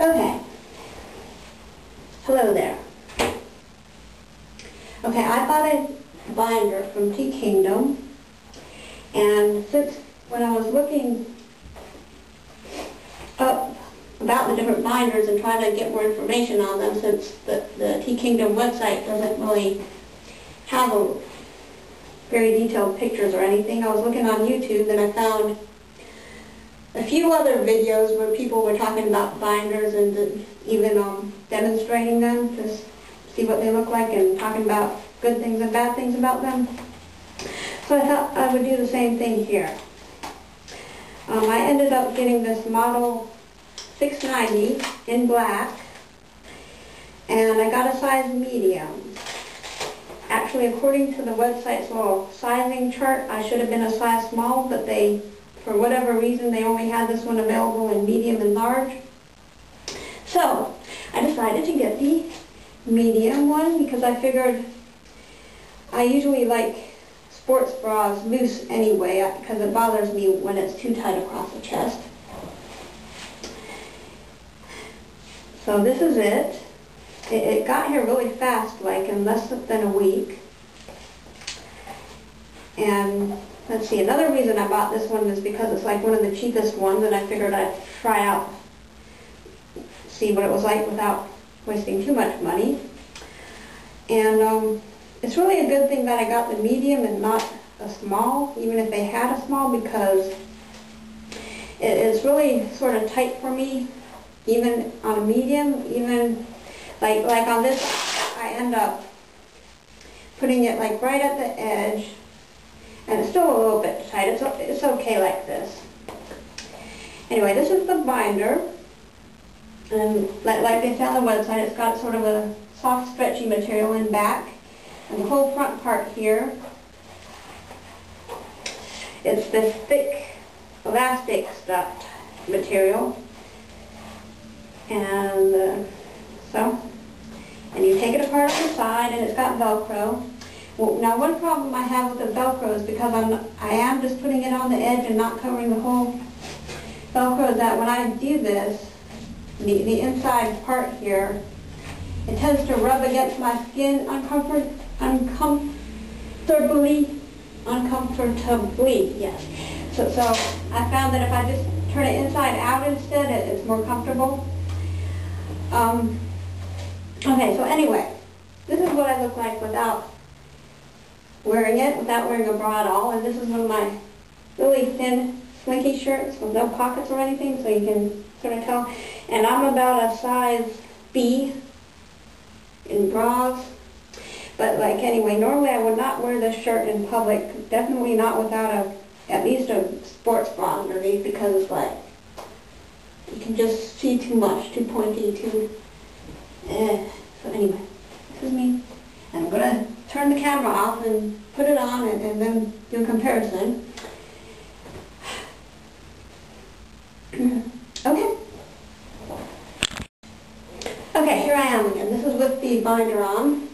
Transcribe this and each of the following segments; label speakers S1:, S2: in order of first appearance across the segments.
S1: Okay. Hello there. Okay, I bought a binder from T-Kingdom, and since when I was looking up about the different binders and trying to get more information on them, since the, the T-Kingdom website doesn't really have a very detailed pictures or anything, I was looking on YouTube and I found a few other videos where people were talking about binders and even um, demonstrating them to see what they look like and talking about good things and bad things about them. So I thought I would do the same thing here. Um, I ended up getting this model 690 in black and I got a size medium. Actually, according to the website's little sizing chart, I should have been a size small, but they for whatever reason, they only had this one available in medium and large. So I decided to get the medium one because I figured I usually like sports bras loose anyway uh, because it bothers me when it's too tight across the chest. So this is it. It, it got here really fast, like in less than a week. And let's see, another reason I bought this one is because it's like one of the cheapest ones and I figured I'd try out, see what it was like without wasting too much money. And um, it's really a good thing that I got the medium and not a small, even if they had a small, because it is really sort of tight for me, even on a medium, even like, like on this, I end up putting it like right at the edge and it's still a little bit tight. It's, it's okay like this. Anyway, this is the binder. And like, like they say on the website, it's got sort of a soft, stretchy material in back. And the whole front part here, it's this thick, elastic stuff material. And uh, so, and you take it apart on the side, and it's got Velcro. Well, now one problem I have with the Velcro is because I'm, I am just putting it on the edge and not covering the whole Velcro that when I do this, the, the inside part here, it tends to rub against my skin uncomfort, uncomfortably, uncomfortably, yes. So, so I found that if I just turn it inside out instead, it, it's more comfortable. Um, okay, so anyway, this is what I look like without wearing it without wearing a bra at all. And this is one of my really thin, slinky shirts with no pockets or anything, so you can sort of tell. And I'm about a size B in bras. But like anyway, normally I would not wear this shirt in public, definitely not without a, at least a sports bra underneath because like, you can just see too much, too pointy, too, eh. So anyway, this is me. Turn the camera off and put it on and, and then do a comparison. okay. Okay, here I am again. This is with the binder on.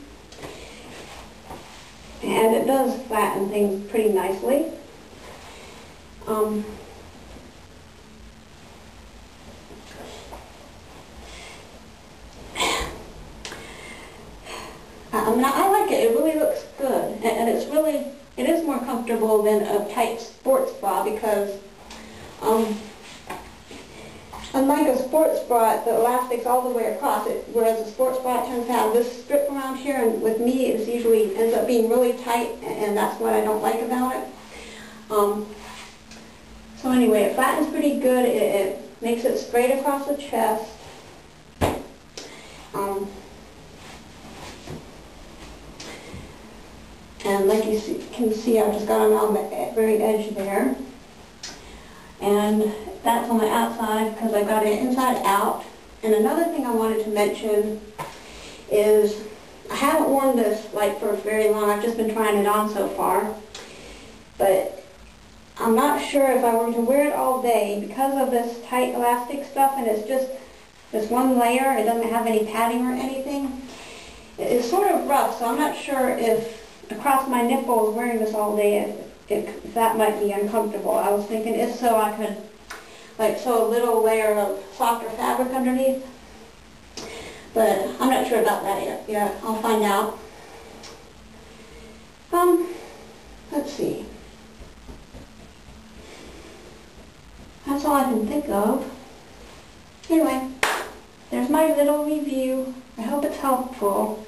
S1: And it does flatten things pretty nicely. Um, I I mean, I like it. It really looks good. And, and it's really, it is more comfortable than a tight sports bra because, um, unlike a sports bra, the elastic's all the way across it, whereas a sports bra it tends to this strip around here, and with me it's usually ends up being really tight, and that's what I don't like about it. Um, so anyway, it flattens pretty good. It, it makes it straight across the chest. Um, And like you see, can see, I've just got them on the very edge there. And that's on the outside because I've got it inside out. And another thing I wanted to mention is I haven't worn this like for very long. I've just been trying it on so far. But I'm not sure if I were to wear it all day because of this tight elastic stuff and it's just this one layer. It doesn't have any padding or anything. It's sort of rough, so I'm not sure if across my nipples wearing this all day, if, if that might be uncomfortable. I was thinking if so, I could like so a little layer of softer fabric underneath. But I'm not sure about that yet. Yeah, I'll find out. Um, let's see. That's all I can think of. Anyway, there's my little review. I hope it's helpful.